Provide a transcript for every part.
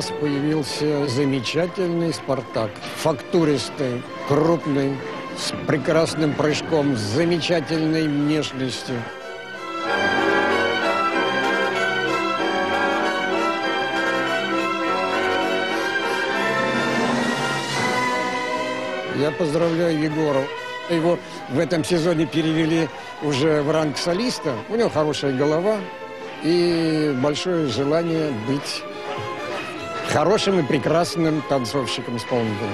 нас появился замечательный «Спартак». Фактуристый, крупный, с прекрасным прыжком, с замечательной внешностью. Я поздравляю Егора. Его в этом сезоне перевели уже в ранг солиста. У него хорошая голова и большое желание быть хорошим и прекрасным танцовщиком-исполнителем.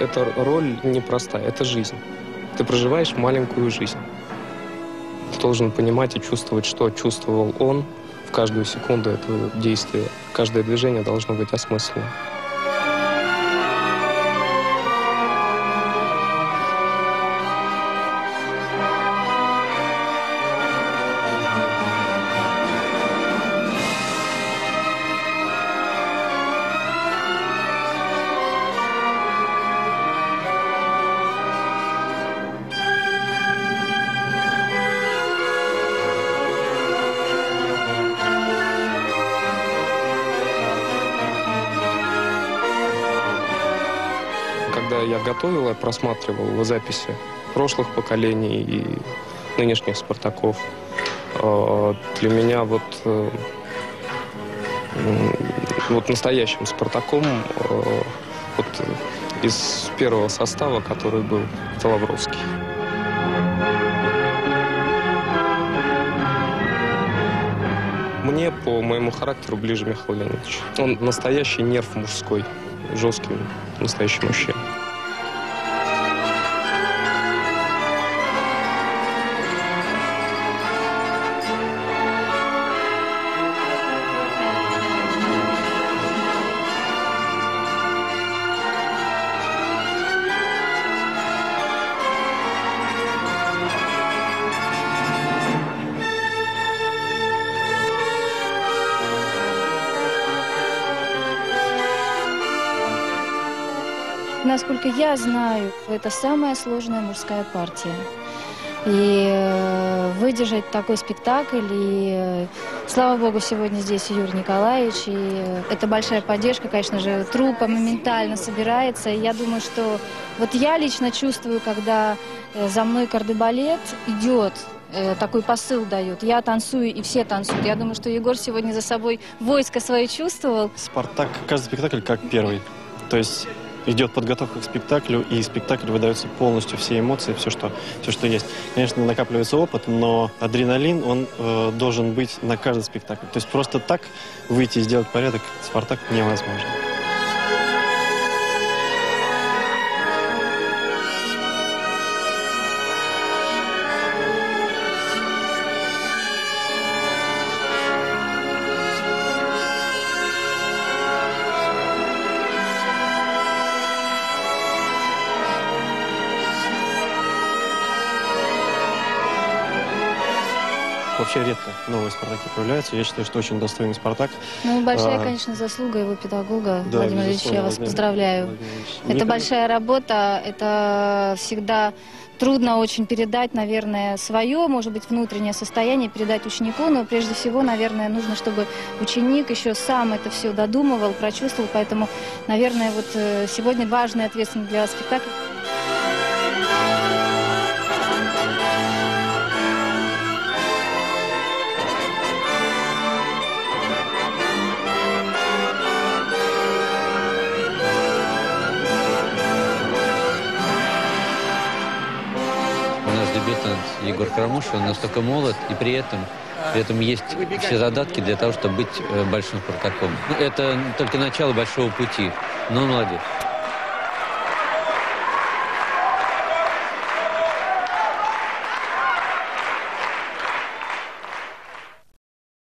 Эта роль непростая, это жизнь. Ты проживаешь маленькую жизнь. Ты должен понимать и чувствовать, что чувствовал он в каждую секунду этого действия. Каждое движение должно быть осмысленным. Когда я готовил, я просматривал записи прошлых поколений и нынешних «Спартаков». Э, Для меня вот, э, вот настоящим «Спартаком» э, вот из первого состава, который был, это Лавровский. Мне по моему характеру ближе Михаил Леонидович. Он настоящий нерв мужской, жесткий, настоящий мужчина. Насколько я знаю, это самая сложная мужская партия. И э, выдержать такой спектакль, и э, слава богу, сегодня здесь Юрий Николаевич, и э, это большая поддержка, конечно же, трупа моментально собирается, и я думаю, что вот я лично чувствую, когда за мной кардебалет идет, такой посыл дает, я танцую, и все танцуют. Я думаю, что Егор сегодня за собой войско свое чувствовал, Спартак, каждый спектакль как первый. То есть идет подготовка к спектаклю, и спектакль выдается полностью все эмоции, все, что, все, что есть. Конечно, накапливается опыт, но адреналин, он э, должен быть на каждый спектакль. То есть просто так выйти и сделать порядок Спартак невозможно. Вообще редко новые «Спартаки» появляются. Я считаю, что очень достойный «Спартак». Ну, большая, А, конечно, заслуга его педагога. Да, Владимир Ильич, безусловно, я вас Владимир поздравляю. Владимирович. Это Никогда- большая работа, это всегда трудно очень передать, наверное, свое, может быть, внутреннее состояние, передать ученику, но прежде всего, наверное, нужно, чтобы ученик еще сам это все додумывал, прочувствовал, поэтому, наверное, вот э, сегодня важный ответственный для вас дебютант Егор Крамуш, он настолько молод, и при этом, при этом есть все задатки для того, чтобы быть э, большим Спартаком. Ну, Это только начало большого пути, но он молодец.